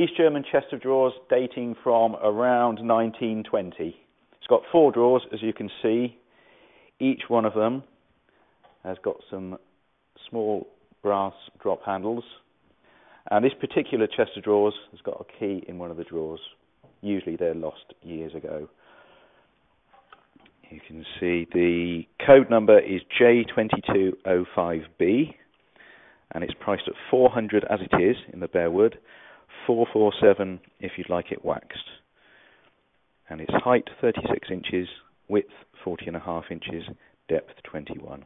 East German chest of drawers dating from around 1920. It's got four drawers, as you can see. Each one of them has got some small brass drop handles. And this particular chest of drawers has got a key in one of the drawers. Usually they're lost years ago. You can see the code number is J2205B and it's priced at 400 as it is in the bare wood, 447 if you'd like it waxed. And its height 36 inches, width 40 and a half inches, depth 21.